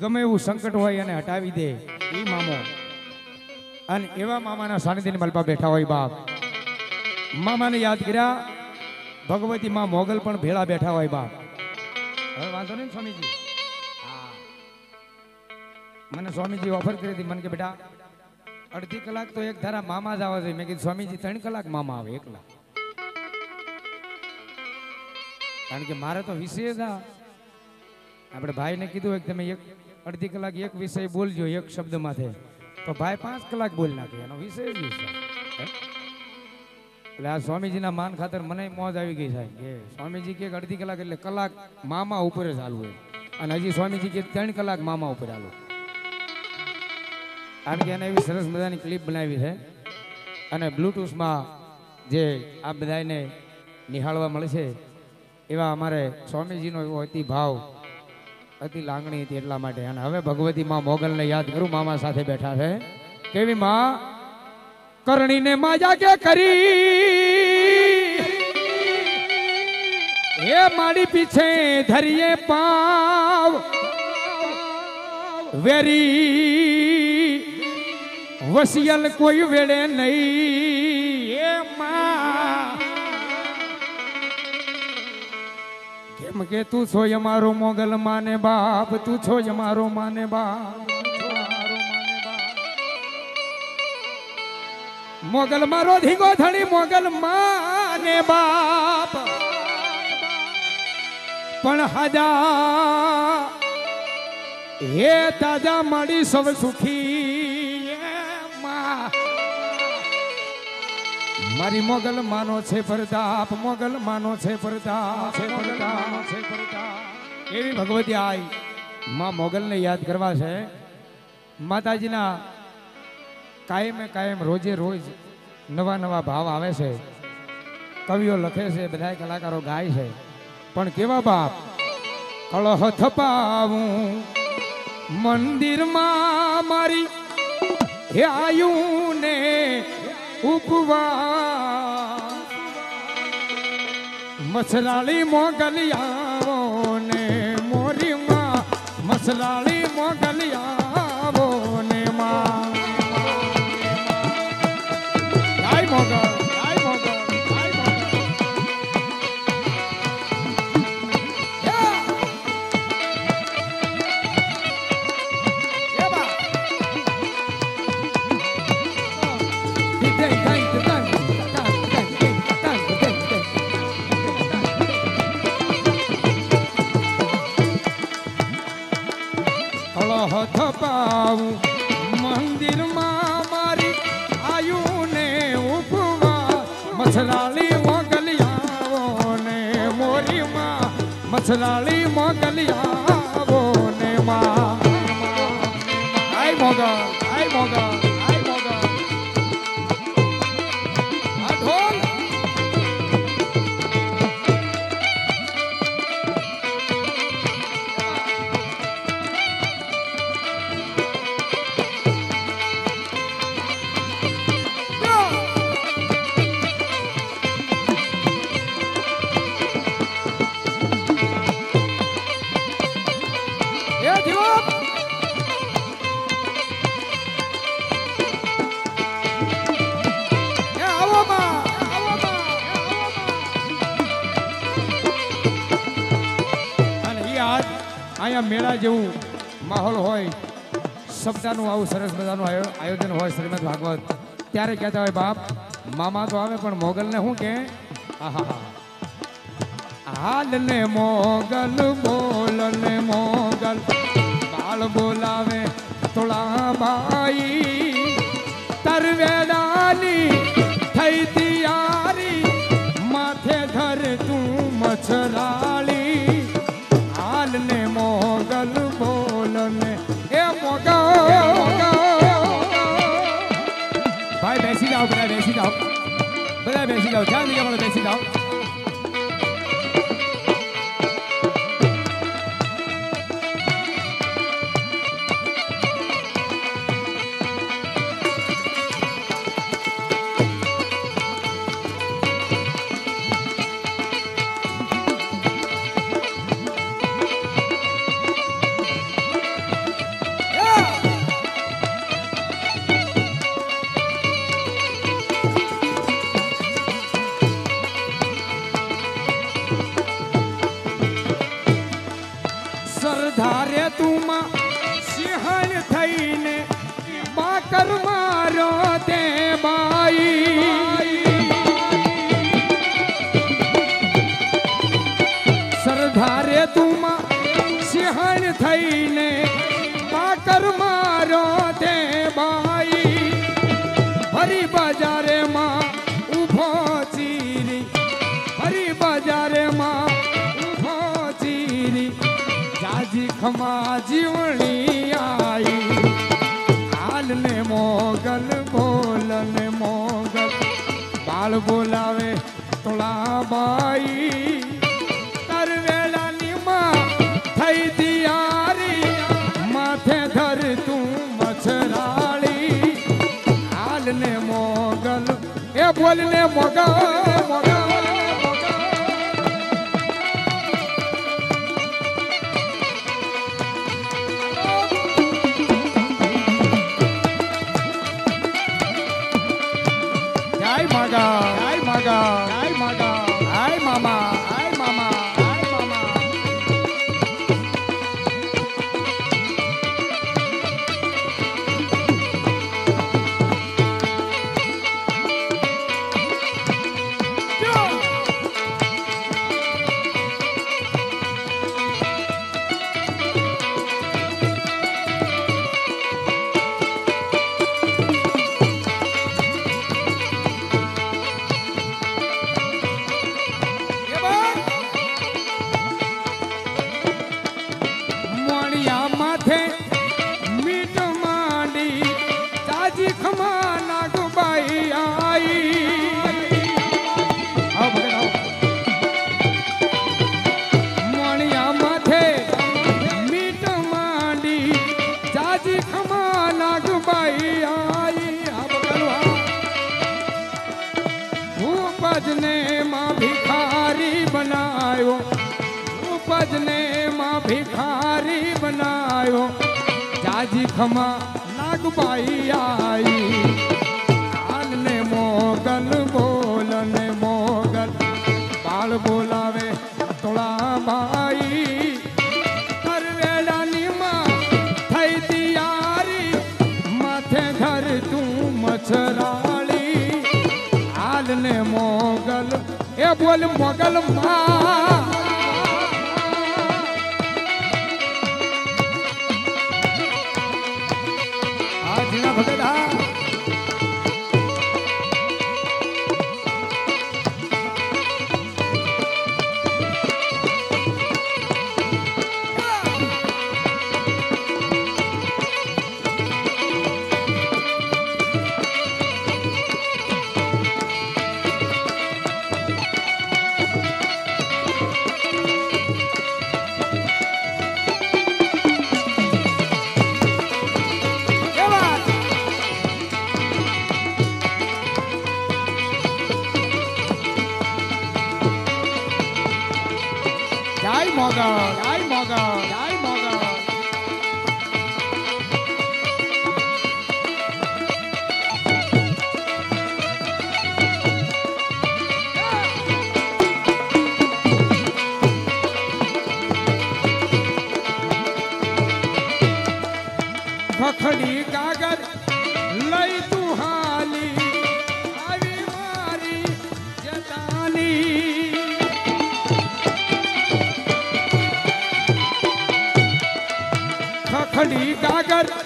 ગમે એવું સંકટ હોય એને હટાવી દે એ મામો. અને એવા મામાના સાનિધ્યની મલપા બેઠા હોય બાપ. મામાને યાદ કર્યા? ભગવતી માં મોગલ પણ ભેળા બેઠા હોય બાપ. હવે વાંધો નહીં સ્વામીજી? મને સ્વામીજી ઓફર કરી હતી, મને કે બેટા, અડધી કલાક તો એક ધારા મામા જ આવે છે. મેં કીધું, સ્વામીજી, ત્રણ કલાક મામા આવે, એકલા. કારણ કે મારે તો આ. આપણે ભાઈને કીધું એક તમે એક અડધી કલાક એક વિષય બોલજો, એક શબ્દ શબ્દમાંથી. તો ભાઈ પાંચ કલાક બોલી નાખે, એનો વિષય જ વિષય એટલે આ સ્વામીજીના માન ખાતર મને મોજ આવી ગઈ સાહેબ, કે સ્વામીજી કે અડધી કલાક એટલે કલાક મામા ઉપર જ હાલવું અને હજી સ્વામીજી કે ત્રણ કલાક મામા ઉપર હાલો. કારણ કે એને એવી સરસ મજાની ક્લિપ બનાવી છે. અને બ્લૂટૂથમાં જે આ બધાને નિહાળવા મળશે એવા અમારે સ્વામીજીનો એવો અતિ ભાવ અતિ લાગણી હતી એટલા માટે. અને હવે ભગવતી માં મોગલને યાદ કરું, મામા સાથે બેઠા છે. કેવી માં? કરણીને માજા કે કરી? હે માડી પીછે ધરીએ પાવ. વેરી વસિયલ કોઈ વેડે નહીં. કેમ કે તું છો અમારો મોગલ માને બાપ, તું છો અમારો માને બાપ મોગલ મારો ધીગો ધણી મોગલ માને બાપ. પણ હજા, હે તાજા માડી સૌ સુખી મારી મોગલ માનો છે પ્રતાપ મોગલ માનો છે પ્રતાપ છે પ્રતાપ છે પ્રતાપ એવી ભગવતી આઈ માં મોગલને યાદ કરવા છે. માતાજીના કાયમે કાયમ રોજે રોજ નવા નવા ભાવ આવે છે. કવિઓ લખે છે બધા કલાકારો ગાય છે. પણ કેવા બાપ? કળહ થપાવું. મંદિરમાં મારી હે આયું ને ઉપવા મસલાળી મોગલિયાઓ ને મોરીમાં મસલાળી મોગલિયાઓ મોરીમાં મછરાળી મોગલિયાઓ ને માં. આય મોગલ આય મોગલ. અહીંયા મેળા જેવું માહોલ હોય સપ્તાહનું આવું સરસ મજાનું આયો- આયોજન હોય શ્રીમદ ભાગવત. ત્યારે કહેતા હોય બાપ, મામા તો આવે પણ મોગલને શું કે? આહા હાલ ને મોગલ બોલ ને મોગલ. બાળ બોલાવે તોળા ભાઈ તરવેડાની મારો તે બાઈ. થઈને પાકર મારો તે બાઈ. હરી બજારે માં ઊભો ચીરી. હરી બજારે જીવન બાળ બોલાવે તોળાબાઈ તરવેલાની માં થઈ દિયારી, માથે ધર તું મછરાળી. હાલ મોગલ, એ બોલ ને મોગલ. ઉપજને માં ભિખારી બનાયો. ઉપજને માં ભિખારી બનાયો. જાજી ખમા નાગબાઈ આઈ. હાલને મોગલ બોલ ને મોગલ. બાળ બોલાવે તોળાબાઈ કરવેલાની માં થઈ દિયારી. માથે ધર તું એ બોલ મોગલ માં. આ mother. I'm Hi, mother. તું